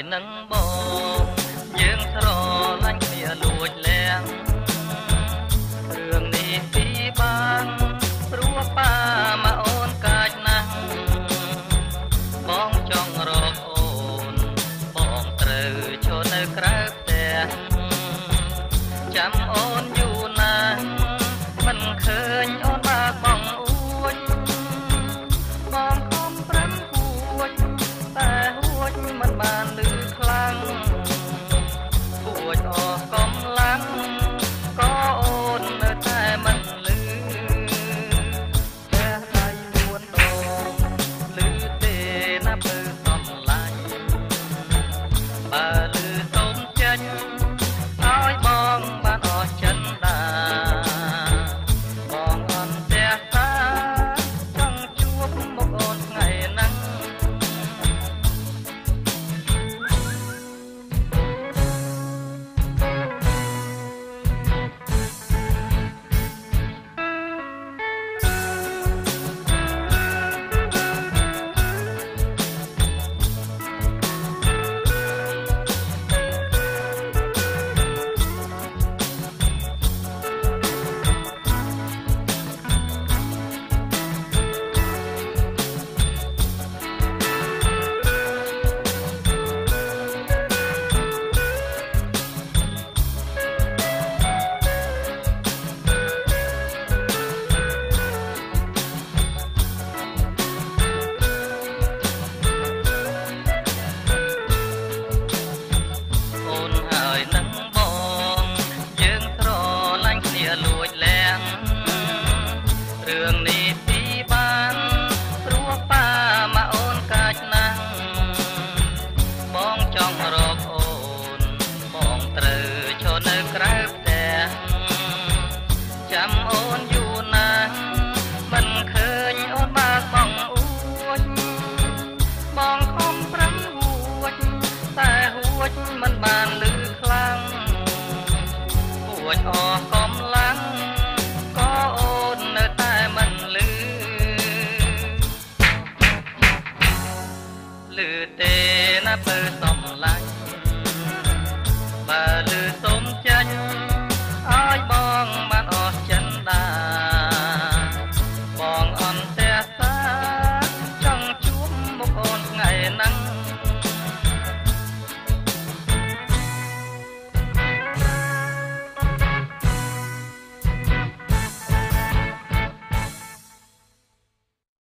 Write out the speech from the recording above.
យនឹងបងយើងស្រឡាញ់គ្នាលួចលាងរឿងនេះពីបានព្រោះប៉ាមកអូនកាចណាស់បងចង់រកអូនបងត្រូវចូលនៅក្រៅផ្ទះចាំអូន lute